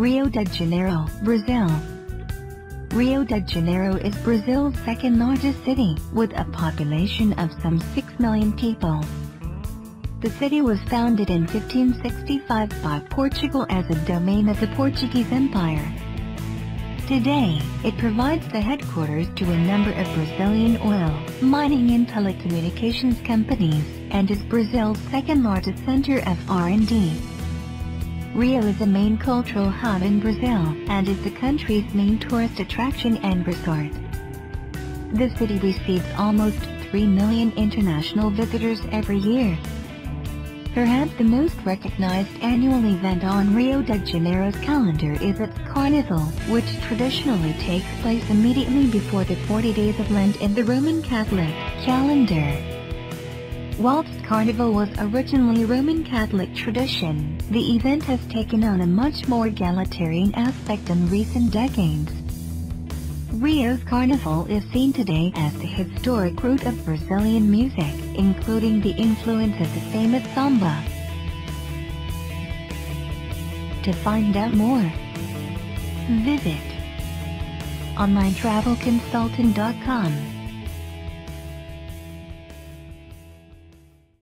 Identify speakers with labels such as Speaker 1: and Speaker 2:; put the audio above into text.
Speaker 1: Rio de Janeiro, Brazil. Rio de Janeiro is Brazil's second largest city, with a population of some 6 million people. The city was founded in 1565 by Portugal as a domain of the Portuguese Empire. Today, it provides the headquarters to a number of Brazilian oil, mining and telecommunications companies, and is Brazil's second largest center of R&D. Rio is a main cultural hub in Brazil, and is the country's main tourist attraction and resort. The city receives almost 3 million international visitors every year. Perhaps the most recognized annual event on Rio de Janeiro's calendar is its Carnival, which traditionally takes place immediately before the 40 days of Lent in the Roman Catholic calendar. Whilst Carnival was originally Roman Catholic tradition, the event has taken on a much more egalitarian aspect in recent decades. Rio's Carnival is seen today as the historic root of Brazilian music, including the influence of the famous samba. To find out more, visit onlinetravelconsultant.com.